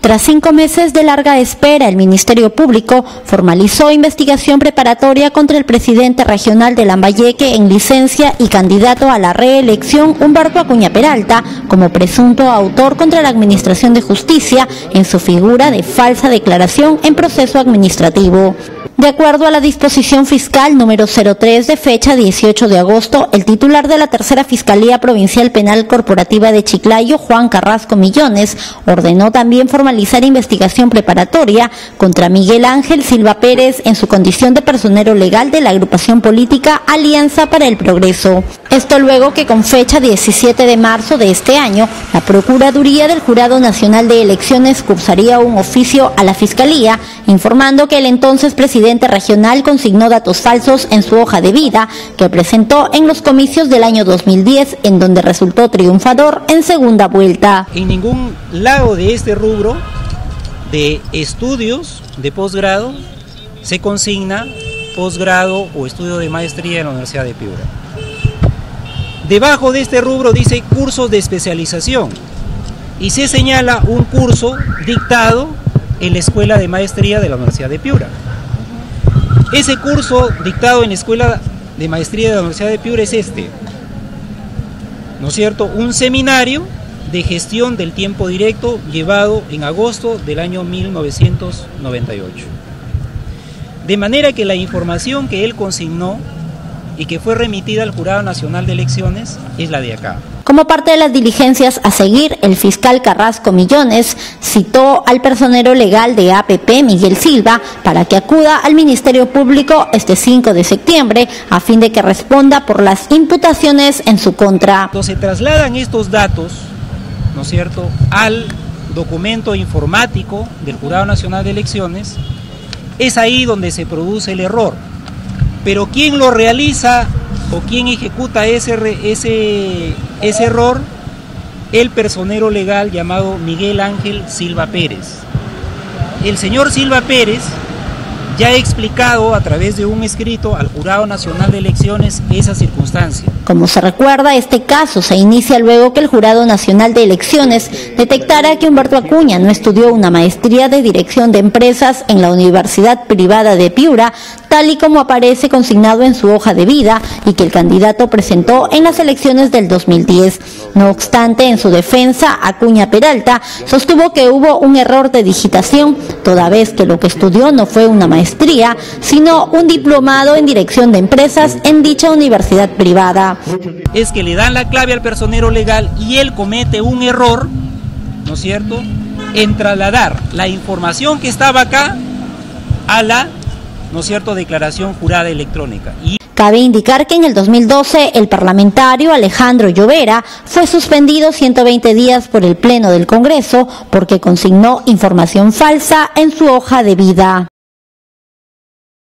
Tras cinco meses de larga espera, el Ministerio Público formalizó investigación preparatoria contra el presidente regional de Lambayeque en licencia y candidato a la reelección Humberto Acuña Peralta como presunto autor contra la Administración de Justicia en su figura de falsa declaración en proceso administrativo. De acuerdo a la disposición fiscal número 03 de fecha 18 de agosto, el titular de la Tercera Fiscalía Provincial Penal Corporativa de Chiclayo, Juan Carrasco Millones, ordenó también formalizar investigación preparatoria contra Miguel Ángel Silva Pérez en su condición de personero legal de la agrupación política Alianza para el Progreso. Esto luego que con fecha 17 de marzo de este año, la Procuraduría del Jurado Nacional de Elecciones cursaría un oficio a la Fiscalía informando que el entonces presidente regional consignó datos falsos en su hoja de vida que presentó en los comicios del año 2010 en donde resultó triunfador en segunda vuelta. En ningún lado de este rubro de estudios de posgrado se consigna posgrado o estudio de maestría en la Universidad de Piura. Debajo de este rubro dice cursos de especialización y se señala un curso dictado en la Escuela de Maestría de la Universidad de Piura. Ese curso dictado en la Escuela de Maestría de la Universidad de Piura es este, ¿no es cierto? Un seminario de gestión del tiempo directo llevado en agosto del año 1998. De manera que la información que él consignó y que fue remitida al Jurado Nacional de Elecciones es la de acá. Como parte de las diligencias a seguir, el fiscal Carrasco Millones citó al personero legal de APP, Miguel Silva, para que acuda al Ministerio Público este 5 de septiembre a fin de que responda por las imputaciones en su contra. Cuando se trasladan estos datos, ¿no es cierto?, al documento informático del Jurado Nacional de Elecciones, es ahí donde se produce el error. Pero ¿quién lo realiza o quién ejecuta ese, ese, ese error, el personero legal llamado Miguel Ángel Silva Pérez. El señor Silva Pérez ya ha explicado a través de un escrito al Jurado Nacional de Elecciones esa circunstancia. Como se recuerda, este caso se inicia luego que el Jurado Nacional de Elecciones detectara que Humberto Acuña no estudió una maestría de dirección de empresas en la Universidad Privada de Piura, tal y como aparece consignado en su hoja de vida y que el candidato presentó en las elecciones del 2010. No obstante, en su defensa, Acuña Peralta sostuvo que hubo un error de digitación, toda vez que lo que estudió no fue una maestría, sino un diplomado en dirección de empresas en dicha universidad privada. Es que le dan la clave al personero legal y él comete un error, ¿no es cierto?, en trasladar la información que estaba acá a la ¿no es cierto?, declaración jurada electrónica. Y Cabe indicar que en el 2012 el parlamentario Alejandro Llovera fue suspendido 120 días por el Pleno del Congreso porque consignó información falsa en su hoja de vida.